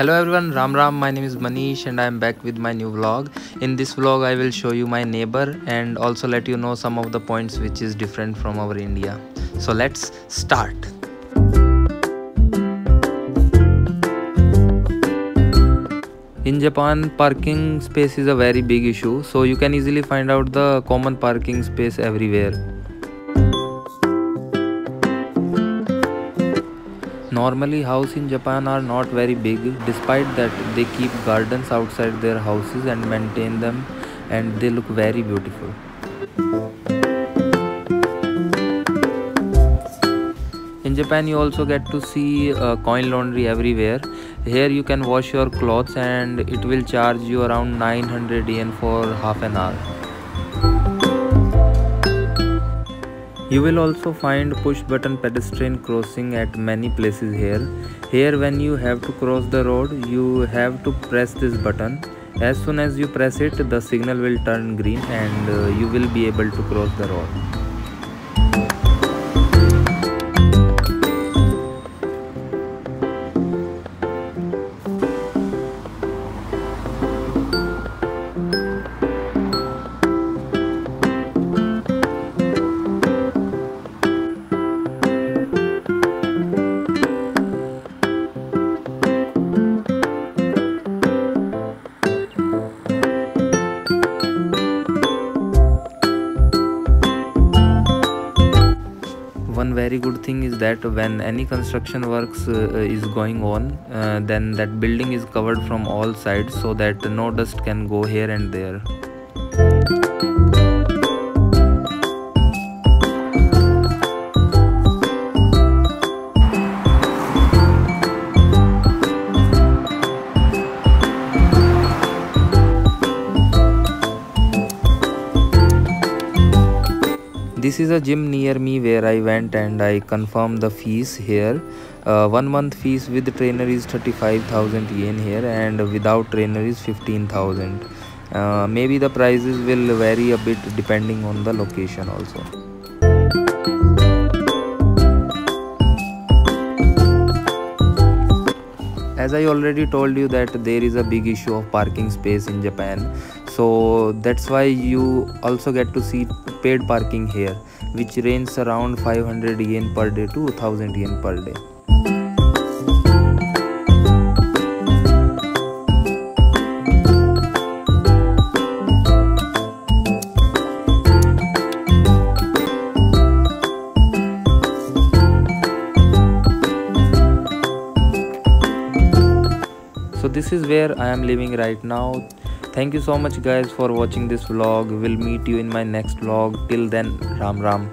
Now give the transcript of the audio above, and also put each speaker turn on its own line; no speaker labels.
hello everyone ram ram my name is manish and i am back with my new vlog. In this vlog i will show you my neighbor and also let you know some of the points which is different from our india. So let's start. In japan parking space is a very big issue so you can easily find out the common parking space everywhere Normally houses in Japan are not very big despite that they keep gardens outside their houses and maintain them and they look very beautiful. In Japan you also get to see uh, coin laundry everywhere. Here you can wash your clothes and it will charge you around 900 yen for half an hour. You will also find push button pedestrian crossing at many places here. Here when you have to cross the road, you have to press this button. As soon as you press it, the signal will turn green and uh, you will be able to cross the road. One very good thing is that when any construction works uh, is going on uh, then that building is covered from all sides so that no dust can go here and there this is a gym near me where i went and i confirmed the fees here. Uh, one month fees with trainer is 35000 yen here and without trainer is 15000 uh, maybe the prices will vary a bit depending on the location also. As i already told you that there is a big issue of parking space in japan so that's why you also get to see paid parking here which ranges around 500 yen per day to 1000 yen per day. So this is where i am living right now thank you so much guys for watching this vlog. We'll meet you in my next vlog. Till then ram ram